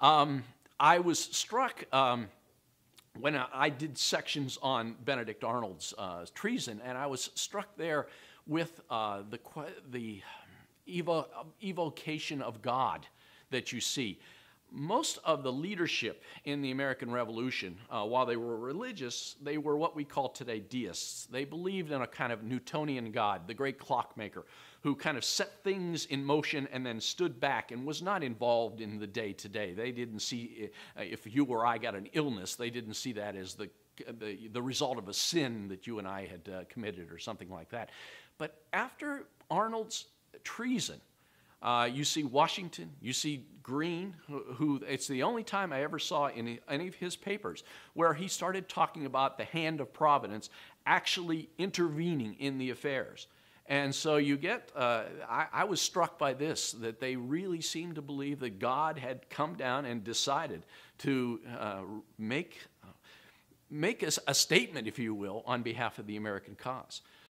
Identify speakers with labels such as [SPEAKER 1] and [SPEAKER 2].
[SPEAKER 1] Um, I was struck um, when I, did sections on Benedict Arnold's uh, treason, and I was struck there with uh, the, the evo- evocation of God that you see. Most of the leadership in the American Revolution, uh, while they were religious, they were what we call today deists. They believed in a kind of Newtonian God, the great clockmaker, who kind of set things in motion and then stood back and was not involved in the day to day. They didn't see, uh, if you or I got an illness, they didn't see that as the, the, the result of a sin that you and I had uh, committed or something like that. But after Arnold's treason, uh, you see Washington, you see Greene, who, who, it's the only time I ever saw in any of his papers where he started talking about the hand of providence actually intervening in the affairs. And so you get, uh, I, I, was struck by this, that they really seemed to believe that God had come down and decided to uh, make, make a, a statement, if you will, on behalf of the American cause.